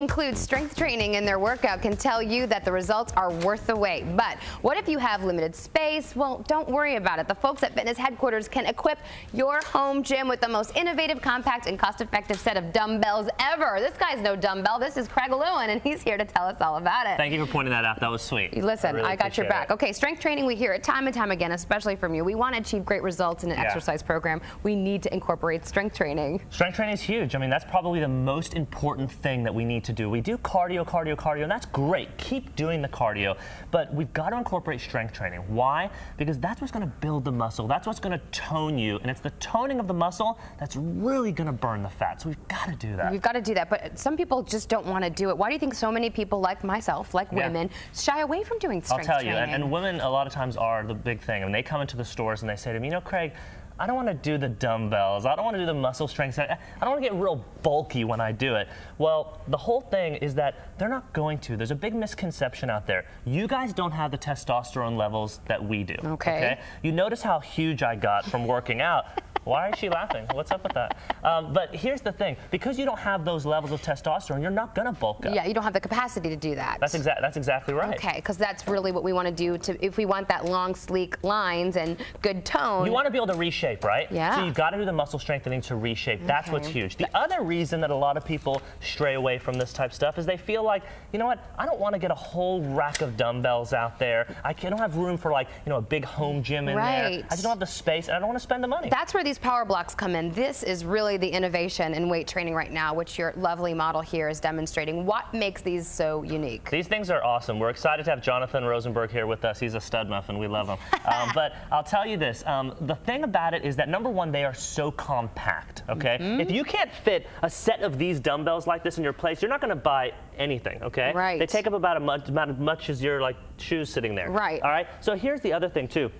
includes strength training in their workout can tell you that the results are worth the wait. But what if you have limited space? Well, don't worry about it. The folks at Fitness Headquarters can equip your home gym with the most innovative, compact, and cost-effective set of dumbbells ever. This guy's no dumbbell. This is Craig Lewin, and he's here to tell us all about it. Thank you for pointing that out. That was sweet. Listen, I, really I got your back. It. Okay, strength training, we hear it time and time again, especially from you. We want to achieve great results in an yeah. exercise program. We need to incorporate strength training. Strength training is huge. I mean, that's probably the most important thing that we need to do. We do cardio cardio, cardio, and that's great. Keep doing the cardio, but we've got to incorporate strength training. Why? Because that's what's going to build the muscle. That's what's going to tone you, and it's the toning of the muscle that's really going to burn the fat. So we've got to do that. We've got to do that, but some people just don't want to do it. Why do you think so many people, like myself, like yeah. women, shy away from doing strength I'll tell you, and, and, women a lot of times are the big thing. Mean, they come into the stores and they say to me, you know, Craig, I don't want to do the dumbbells. I don't want to do the muscle strength. I don't want to get real bulky when I do it. Well, the whole thing is that they're not going to. There's a big misconception out there. You guys don't have the testosterone levels that we do. Okay. okay? You notice how huge I got from working out. Why is she laughing? What's up with that? Um, but here's the thing: because you don't have those levels of testosterone, you're not gonna bulk up. Yeah, you don't have the capacity to do that. That's exactly that's exactly right. Okay, because that's really what we want to do. To if we want that long, sleek lines and good tone. You want to be able to reshape, right? Yeah. So you've got to do the muscle strengthening to reshape. That's okay. what's huge. The other reason that a lot of people stray away from this type of stuff is they feel like, you know what? I don't want to get a whole rack of dumbbells out there. I don't have room for like, you know, a big home gym in right. there. I just don't have the space, and I don't want to spend the money. That's where these these power blocks come in, this is really the innovation in weight training right now, which your lovely model here is demonstrating. What makes these so unique? These things are awesome. We're excited to have Jonathan Rosenberg here with us. He's a stud muffin. We love him. um, but I'll tell you this. Um, the thing about it is that, number one, they are so compact, okay? Mm -hmm. If you can't fit a set of these dumbbells like this in your place, you're not going to buy anything, okay? Right. They take up about, a much, about as much as your like shoes sitting there. Right. All right? So here's the other thing, too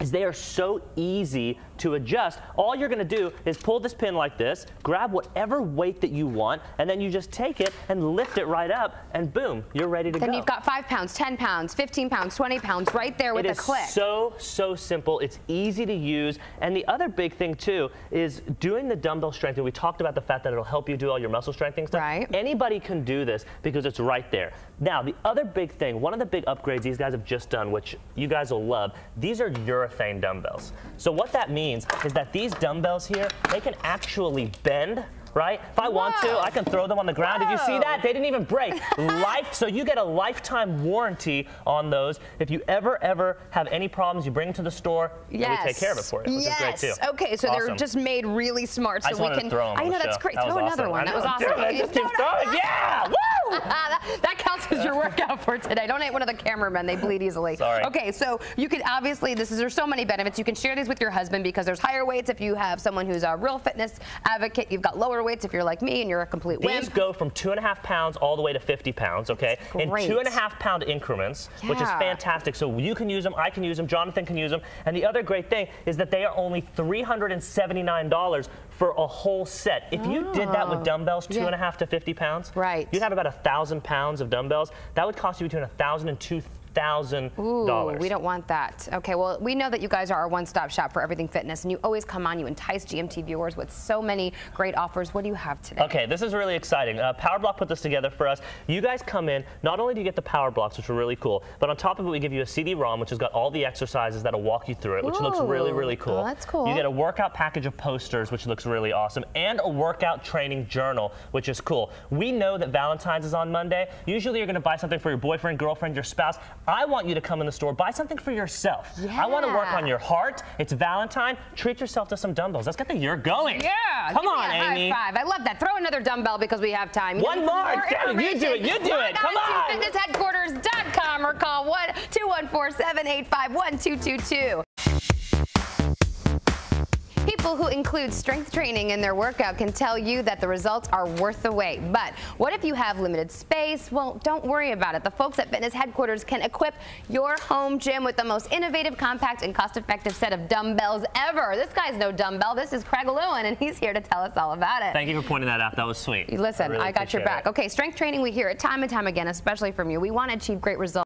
is they are so easy to adjust. All you're gonna do is pull this pin like this, grab whatever weight that you want, and then you just take it and lift it right up, and boom, you're ready to then go. Then you've got five pounds, 10 pounds, 15 pounds, 20 pounds right there with it a click. It is so, so simple. It's easy to use. And the other big thing too is doing the dumbbell strength. And we talked about the fact that it'll help you do all your muscle strengthening stuff. Right. Anybody can do this because it's right there. Now, the other big thing, one of the big upgrades these guys have just done, which you guys will love, these are urethane dumbbells. So what that means is that these dumbbells here, they can actually bend right? If I Whoa. want to, I can throw them on the ground. Whoa. Did you see that? They didn't even break. Life, so you get a lifetime warranty on those. If you ever, ever have any problems, you bring them to the store, yes. and we take care of it for you, which yes. is great too. Okay, so awesome. they're just made really smart, so we can. throw them I know that's great. That throw another awesome. one. That was awesome. Dude, just keep throwing. Yeah. That, that, counts as your workout for today. Don't hate one of the cameramen. They bleed easily. Sorry. Okay, so you can obviously, this is, there's so many benefits. You can share these with your husband because there's higher weights if you have someone who's a real fitness advocate. You've got lower weights if you're like me and you're a complete These wimp. These go from two and a half pounds all the way to 50 pounds, okay? In two and a half pound increments, yeah. which is fantastic. So you can use them, I can use them, Jonathan can use them. And the other great thing is that they are only $379 for a whole set. If you did that with oh. dumbbells, two yeah. and a half to 50 pounds, right. you'd have about a thousand pounds of dumbbells. That would cost you between a thousand and two thousand dollars. We don't want that. Okay, well, we know that you guys are our one-stop shop for everything fitness, and you always come on. You entice GMT viewers with so many great offers. What do you have today? Okay, this is really exciting. Uh, Power Block put this together for us. You guys come in. Not only do you get the Power Blocks, which are really cool, but on top of it, we give you a CD-ROM, which has got all the exercises that'll walk you through it, which Ooh. looks really, really cool. Oh, that's cool. You get a workout package of posters, which looks really awesome, and a workout training journal, which is cool. We know that Valentine's is on Monday. Usually, you're going to buy something for your boyfriend, girlfriend, your spouse. I want you to come in the store, buy something for yourself. Yeah. I want to work on your heart. It's Valentine. Treat yourself to some dumbbells. Let's get the year going. Yeah. Come on, Amy. Five. I love that. Throw another dumbbell because we have time. You One more. more you do it. You do it. Come on. FitnessHeadquarters.com or call 1 214 785 1222. People who include strength training in their workout can tell you that the results are worth the wait. But what if you have limited space? Well, don't worry about it. The folks at Fitness Headquarters can equip your home gym with the most innovative, compact, and cost-effective set of dumbbells ever. This guy's no dumbbell. This is Craig Lewin, and he's here to tell us all about it. Thank you for pointing that out. That was sweet. Listen, I, really I got your back. It. Okay, strength training, we hear it time and time again, especially from you. We want to achieve great results.